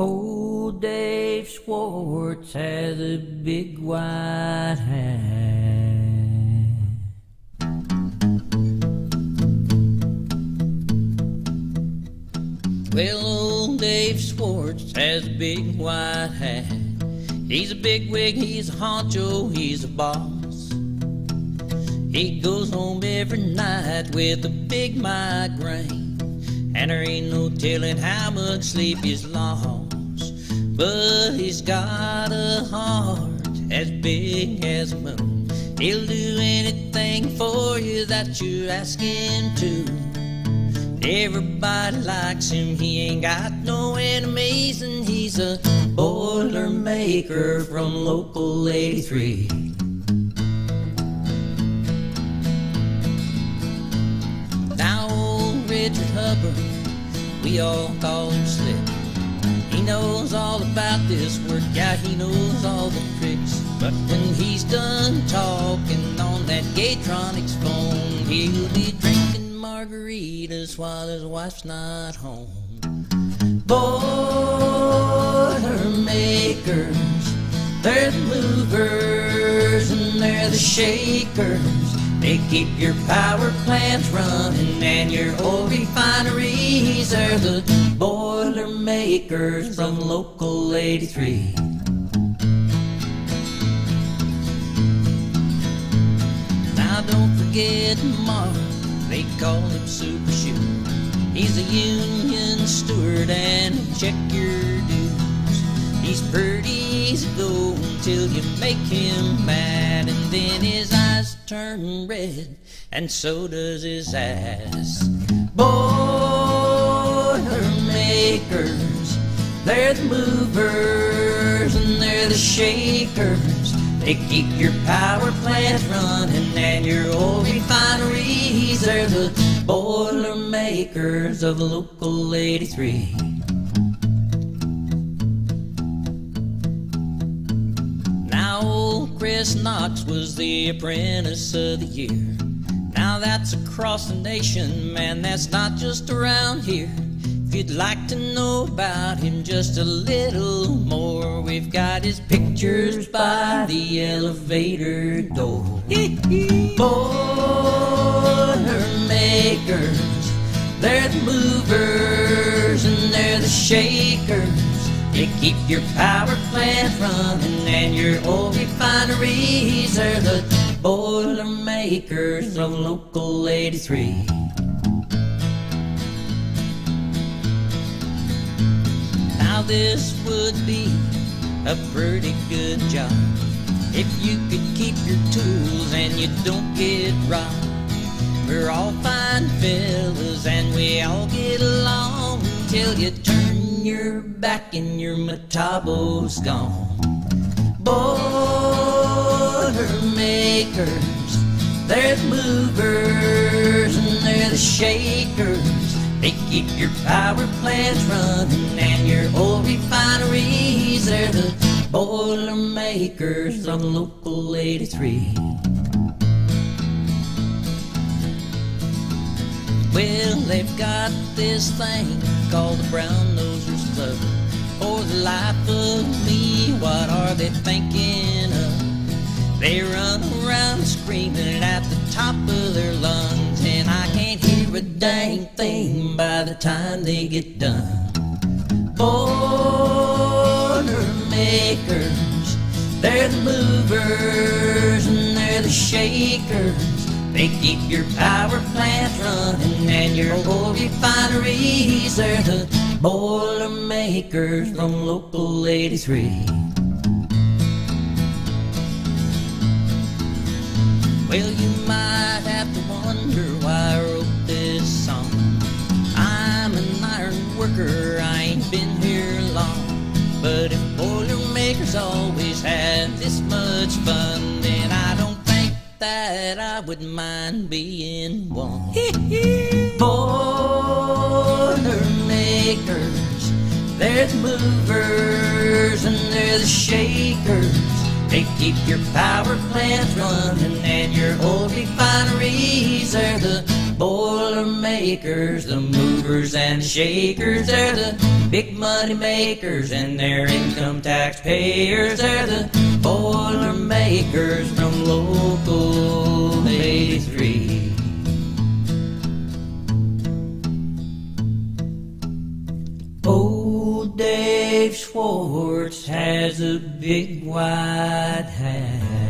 Old Dave Schwartz has a big white hat. Well, old Dave Schwartz has a big white hat. He's a big wig, he's a honcho, he's a boss. He goes home every night with a big migraine. And there ain't no telling how much sleep he's lost. But he's got a heart as big as moon. He'll do anything for you that you ask him to. Everybody likes him, he ain't got no enemies, and he's a boiler maker from Local 83. Now, old Richard Hubbard, we all call him Slick. He knows all about this work, yeah, he knows all the tricks. But when he's done talking on that Gai-Tronics phone, he'll be drinking margaritas while his wife's not home. Boiler makers, they're the movers and they're the shakers. They keep your power plants running and your oil refineries. They're the boiler makers from Local 83. Now don't forget Mark they call him Super Shoe. He's a union steward and check your dues. He's pretty easy go until you make him mad, and then his eyes turn red, and so does his ass. Boiler makers, they're the movers and they're the shakers. They keep your power plants running and your oil refineries. They're the boiler makers of Local 83. Chris Knox was the apprentice of the year. Now that's across the nation, man, that's not just around here. If you'd like to know about him just a little more, we've got his pictures by the elevator door. Boiler makers, they're the movers and they're the shakers. Keep your power plant running and your oil refineries. They're the boiler makers from Local 83. Now this would be a pretty good job if you could keep your tools and you don't get robbed. We're all fine fellas and we all get along until you turn your back and your Metabo's gone. Boiler makers, they're the movers and they're the shakers. They keep your power plants running and your oil refineries. They're the boiler makers from Local 83. Well, they've got this thing called the Brown Nosers Club. For the life of me, what are they thinking of? They run around screaming at the top of their lungs, and I can't hear a dang thing by the time they get done. Boiler makers, they're the movers and they're the shakers. They keep your power plants running and your oil refineries. They're the boiler makers from Local 83. Well, you might have to wonder why I wrote this song. I'm an iron worker, I ain't been here long. But if Boilermakers always had this much fun, that I would mind being one. Boilermakers, they're the movers and they're the shakers. They keep your power plants running and your oil refineries. They're the boiler makers. makers, the movers and the shakers. They're the big money makers and they're income tax payers. They're the boiler makers from local Dave Schwartz has a big white hat.